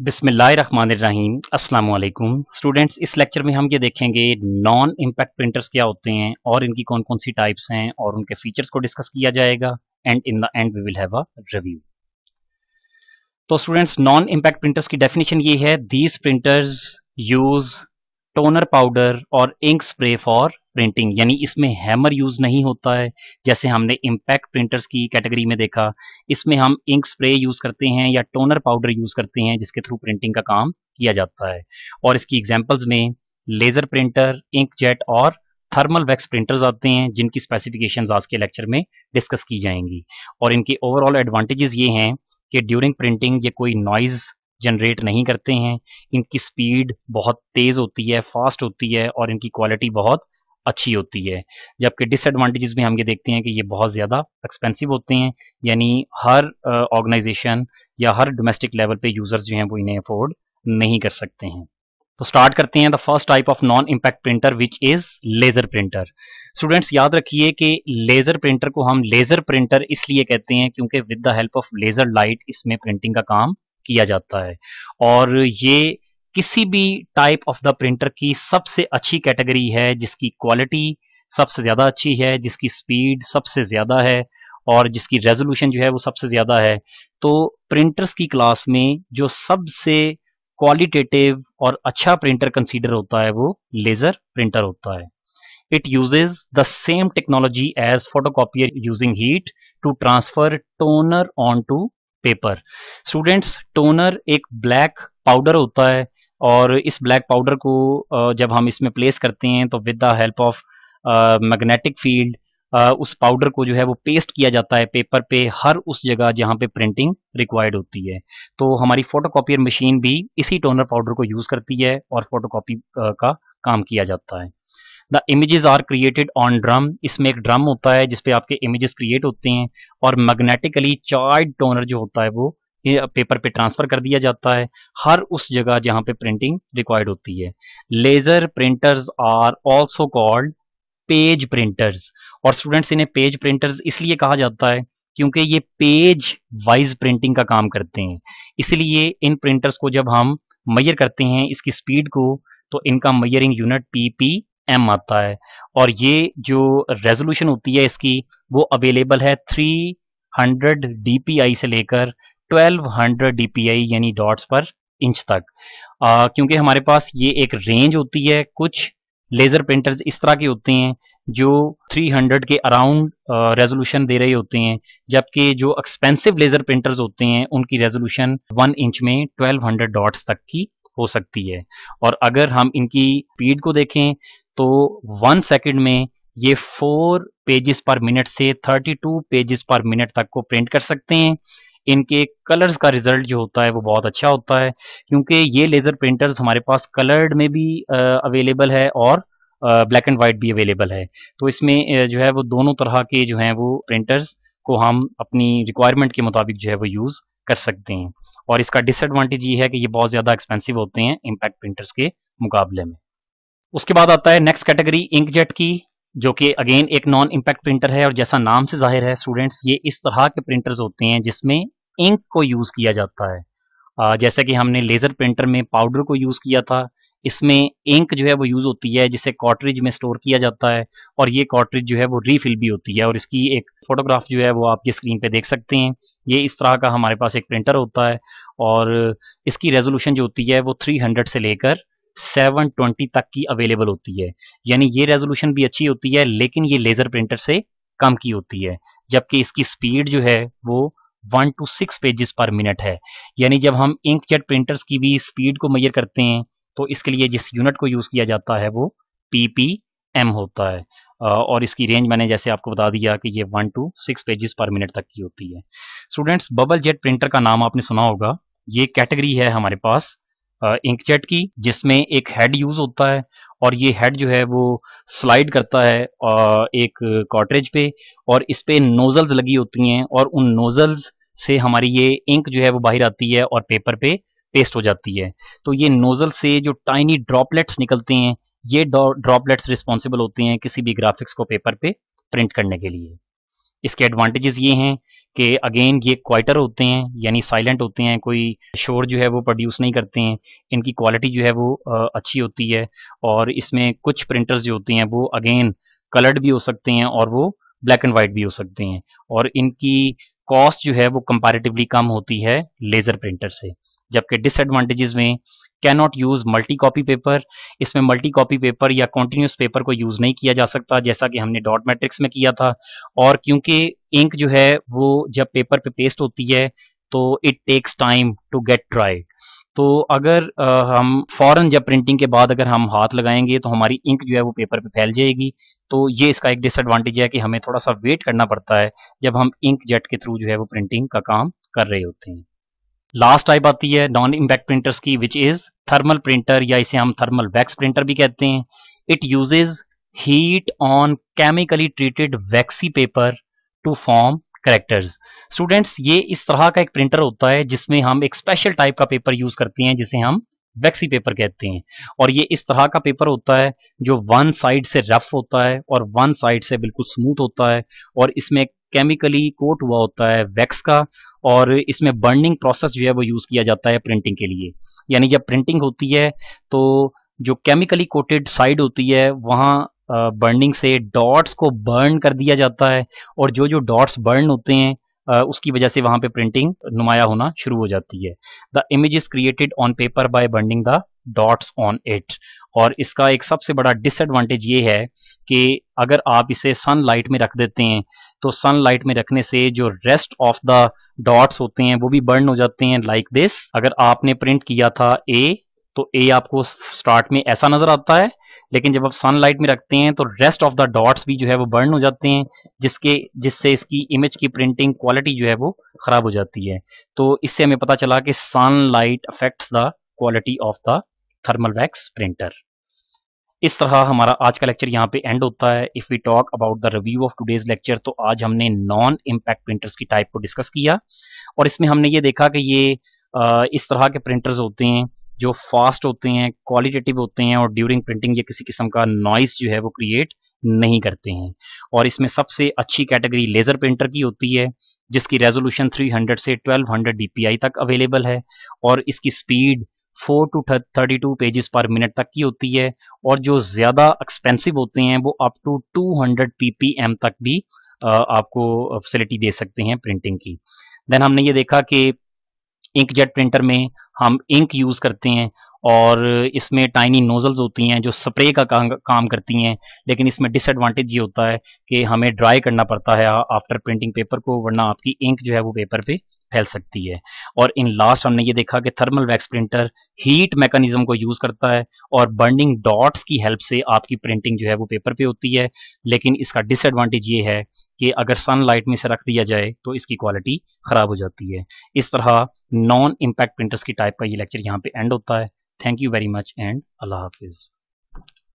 बिस्मिल्लाहिर्रहमानिर्रहीम। अस्सलाम स्टूडेंट्स, इस लेक्चर में हम ये देखेंगे नॉन इम्पैक्ट प्रिंटर्स क्या होते हैं और इनकी कौन कौन सी टाइप्स हैं और उनके फीचर्स को डिस्कस किया जाएगा। And in the end we will have a review. तो स्टूडेंट्स, नॉन इम्पैक्ट प्रिंटर्स की डेफिनेशन ये है, these printers use toner powder और इंक स्प्रे फॉर प्रिंटिंग यानी इसमें हैमर यूज़ नहीं होता है। जैसे हमने इम्पैक्ट प्रिंटर्स की कैटेगरी में देखा, इसमें हम इंक स्प्रे यूज़ करते हैं या टोनर पाउडर यूज़ करते हैं, जिसके थ्रू प्रिंटिंग का काम किया जाता है। और इसकी एग्जाम्पल्स में लेजर प्रिंटर इंक जेट और थर्मल वैक्स प्रिंटर्स आते हैं, जिनकी स्पेसिफिकेशन आज के लेक्चर में डिस्कस की जाएँगी। और इनके ओवरऑल एडवांटेजेस ये हैं कि ड्यूरिंग प्रिंटिंग ये कोई नॉइज़ जनरेट नहीं करते हैं। इनकी स्पीड बहुत तेज़ होती है फास्ट होती है और इनकी क्वालिटी बहुत अच्छी होती है। जबकि डिसएडवांटेजेस भी हम ये देखते हैं कि ये बहुत ज़्यादा एक्सपेंसिव होते हैं। यानी हर ऑर्गेनाइजेशन या हर डोमेस्टिक लेवल पे यूज़र्स जो हैं वो इन्हें अफोर्ड नहीं कर सकते हैं। तो स्टार्ट करते हैं। The first type of non impact printer which is laser printer students याद रखिए कि लेज़र प्रिंटर को हम लेज़र प्रिंटर इसलिए कहते हैं क्योंकि with the help of laser light इसमें प्रिंटिंग का काम किया जाता है। और ये किसी भी टाइप ऑफ़ द प्रिंटर की सबसे अच्छी कैटेगरी है, जिसकी क्वालिटी सबसे ज़्यादा अच्छी है, जिसकी स्पीड सबसे ज़्यादा है, और जिसकी रेजोल्यूशन जो है वो सबसे ज़्यादा है। तो प्रिंटर्स की क्लास में जो सबसे क्वालिटेटिव और अच्छा प्रिंटर कंसीडर होता है वो लेज़र प्रिंटर होता है। It uses the same technology as photocopier using heat to transfer toner on to paper. Students, toner एक ब्लैक पाउडर होता है और इस ब्लैक पाउडर को जब हम इसमें प्लेस करते हैं तो with the help of magnetic field उस पाउडर को जो है वो पेस्ट किया जाता है पेपर पे हर उस जगह जहाँ पे प्रिंटिंग रिक्वायर्ड होती है। तो हमारी फोटोकॉपियर मशीन भी इसी टोनर पाउडर को यूज़ करती है और फोटोकॉपी का काम किया जाता है। The images are created on drum इसमें एक ड्रम होता है जिसपे आपके इमेजेस क्रिएट होते हैं और मैग्नेटिकली चार्ज टोनर जो होता है वो पेपर पे ट्रांसफ़र कर दिया जाता है। हर उस जगह जहाँ पे प्रिंटिंग रिक्वायर्ड होती है। Laser printers are also called page printers और स्टूडेंट्स इन्हें पेज प्रिंटर्स इसलिए कहा जाता है क्योंकि ये पेज वाइज प्रिंटिंग का काम करते हैं। इसलिए इन प्रिंटर्स को जब हम मैयर करते हैं इसकी स्पीड को तो इनका measuring unit P P M आता है। और ये जो रेजोल्यूशन होती है इसकी वो अवेलेबल है 300 डीपीआई से लेकर 1200 dpi यानी डॉट्स पर इंच तक। आ, क्योंकि हमारे पास ये एक रेंज होती है कुछ लेज़र प्रिंटर्स इस तरह के होते हैं जो 300 के अराउंड रेजोल्यूशन दे रहे होते हैं जबकि जो एक्सपेंसिव लेज़र प्रिंटर्स होते हैं उनकी रेजोल्यूशन वन इंच में 1200 डॉट्स तक की हो सकती है। और अगर हम इनकी स्पीड को देखें तो वन सेकंड में ये फोर पेजेस पर मिनट से 32 पेजेस पर मिनट तक को प्रिंट कर सकते हैं। इनके कलर्स का रिज़ल्ट जो होता है वो बहुत अच्छा होता है, क्योंकि ये लेज़र प्रिंटर्स हमारे पास कलर्ड में भी अवेलेबल है और ब्लैक एंड वाइट भी अवेलेबल है। तो इसमें जो है वो दोनों तरह के जो हैं वो प्रिंटर्स को हम अपनी रिक्वायरमेंट के मुताबिक जो है वो यूज़ कर सकते हैं। और इसका डिसएडवांटेज ये है कि ये बहुत ज़्यादा एक्सपेंसिव होते हैं इम्पैक्ट प्रिंटर्स के मुकाबले में। उसके बाद आता है नेक्स्ट कैटेगरी इंकजेट की, जो कि अगेन एक नॉन इम्पैक्ट प्रिंटर है और जैसा नाम से ज़ाहिर है स्टूडेंट्स ये इस तरह के प्रिंटर्स होते हैं जिसमें इंक को यूज़ किया जाता है। जैसे कि हमने लेज़र प्रिंटर में पाउडर को यूज़ किया था, इसमें इंक जो है वो यूज़ होती है, जिसे कॉटरेज में स्टोर किया जाता है और ये कॉटरेज जो है वो रीफिल भी होती है और इसकी एक फोटोग्राफ जो है वो आप ये स्क्रीन पे देख सकते हैं। ये इस तरह का हमारे पास एक प्रिंटर होता है और इसकी रेजोल्यूशन जो होती है वो 300 से लेकर 720 तक की अवेलेबल होती है। यानी ये रेजोल्यूशन भी अच्छी होती है, लेकिन ये लेज़र प्रिंटर से कम की होती है। जबकि इसकी स्पीड जो है, वो one two six pages per minute है। यानी जब हम इंक जेट प्रिंटर्स की भी स्पीड को मैयर करते हैं तो इसके लिए जिस यूनिट को यूज़ किया जाता है, वो पी पी एम होता है। और इसकी रेंज मैंने जैसे आपको बता दिया कि ये one two six pages per minute तक की होती है। स्टूडेंट्स बबल जेट प्रिंटर का नाम आपने सुना होगा। ये कैटेगरी है हमारे पास। इंकजेट की, जिसमें एक हेड यूज़ होता है और ये हेड जो है वो स्लाइड करता है एक कॉटरेज पे और इस पे नोजल्स लगी होती हैं और उन नोजल्स से हमारी ये इंक जो है वो बाहर आती है और पेपर पे पेस्ट हो जाती है। तो ये नोजल से जो टाइनी ड्रॉपलेट्स निकलते हैं, ये ड्रॉपलेट्स रिस्पॉन्सिबल होते हैं किसी भी ग्राफिक्स को पेपर पे प्रिंट करने के लिए। इसके एडवांटेजेस ये हैं कि अगेन ये क्वाइटर होते हैं, यानी साइलेंट होते हैं, कोई शोर जो है वो प्रोड्यूस नहीं करते हैं, इनकी क्वालिटी जो है वो अच्छी होती है और इसमें कुछ प्रिंटर्स जो होते हैं वो अगेन कलर्ड भी हो सकते हैं और वो ब्लैक एंड वाइट भी हो सकते हैं और इनकी कॉस्ट जो है वो कंपैरेटिवली कम होती है लेज़र प्रिंटर से, जबकि डिसएडवांटेजेस में can not use multi copy paper इसमें मल्टी कॉपी पेपर या कॉन्टिन्यूस पेपर को यूज़ नहीं किया जा सकता जैसा कि हमने डॉट मैट्रिक्स में किया था। और क्योंकि इंक जो है वो जब पेपर पे पेस्ट होती है तो it takes time to get dry तो अगर आ, हम फॉरन जब प्रिंटिंग के बाद अगर हम हाथ लगाएँगे तो हमारी इंक जो है वो पेपर पे फैल जाएगी। तो ये इसका एक डिसएडवांटेज है कि हमें थोड़ा सा वेट करना पड़ता है जब हम इंक जेट के थ्रू जो है वो प्रिंटिंग का काम कर रहे होते हैं। लास्ट टाइप आती है नॉन इम्पैक्ट प्रिंटर्स की विच इज़ थर्मल प्रिंटर या इसे हम थर्मल वैक्स प्रिंटर भी कहते हैं। It uses heat on chemically treated waxy paper to form characters students ये इस तरह का एक प्रिंटर होता है जिसमें हम एक स्पेशल टाइप का पेपर यूज़ करते हैं, जिसे हम वैक्सी पेपर कहते हैं। और ये इस तरह का पेपर होता है जो वन साइड से रफ होता है और वन साइड से बिल्कुल स्मूथ होता है और इसमें केमिकली कोट हुआ होता है वैक्स का और इसमें बर्निंग प्रोसेस जो है वो यूज़ किया जाता है प्रिंटिंग के लिए। यानी जब प्रिंटिंग होती है तो जो केमिकली कोटेड साइड होती है वहाँ बर्निंग से डॉट्स को बर्न कर दिया जाता है और जो जो डॉट्स बर्न होते हैं उसकी वजह से वहाँ पे प्रिंटिंग नुमाया होना शुरू हो जाती है। The image is created on paper by burning the dots on it और इसका एक सबसे बड़ा डिसएडवांटेज ये है कि अगर आप इसे सनलाइट में रख देते हैं तो सनलाइट में रखने से जो रेस्ट ऑफ़ द डॉट्स होते हैं, वो भी बर्न हो जाते हैं लाइक like दिस अगर आपने प्रिंट किया था ए तो ए आपको स्टार्ट में ऐसा नज़र आता है, लेकिन जब आप सनलाइट में रखते हैं तो रेस्ट ऑफ़ द डॉट्स भी जो है वो बर्न हो जाते हैं, जिसके, जिससे इसकी इमेज की प्रिंटिंग क्वालिटी जो है वो खराब हो जाती है। तो इससे हमें पता चला कि sunlight affects the quality of the thermal wax printer इस तरह हमारा आज का लेक्चर यहाँ पे एंड होता है। If we talk about the review of today's lecture तो आज हमने नॉन इम्पैक्ट प्रिंटर्स की टाइप को डिस्कस किया। और इसमें हमने ये देखा कि ये इस तरह के प्रिंटर्स होते हैं जो फास्ट होते हैं क्वालिटेटिव होते हैं और ड्यूरिंग प्रिंटिंग ये किसी किस्म का नॉइस जो है वो क्रिएट नहीं करते हैं। और इसमें सबसे अच्छी कैटेगरी लेज़र प्रिंटर की होती है, जिसकी रेजोल्यूशन 300 से 1200 dpi तक अवेलेबल है और इसकी speed four to thirty two pages per minute तक की होती है और जो ज़्यादा एक्सपेंसिव होते हैं, वो up to two hundred PPM तक भी आपको फैसिलिटी दे सकते हैं प्रिंटिंग की। देन हमने ये देखा कि इंकजेट प्रिंटर में हम इंक यूज़ करते हैं और इसमें टाइनी नोजल्स होती हैं जो स्प्रे का काम, काम करती हैं लेकिन इसमें डिसएडवांटेज ये होता है कि हमें ड्राई करना पड़ता है आफ्टर प्रिंटिंग पेपर को वरना आपकी इंक जो है वो पेपर पे फैल सकती है। और इन लास्ट हमने ये देखा कि thermal wax printer heat mechanism को यूज़ करता है और बर्निंग डॉट्स की हेल्प से आपकी प्रिंटिंग जो है वो पेपर पे होती है लेकिन इसका डिसएडवांटेज ये है कि अगर सनलाइट में से रख दिया जाए तो इसकी क्वालिटी खराब हो जाती है। इस तरह नॉन इम्पैक्ट प्रिंटर्स की टाइप का ये लेक्चर यहाँ पे एंड होता है। Thank you very much and अल्लाह हाफिज़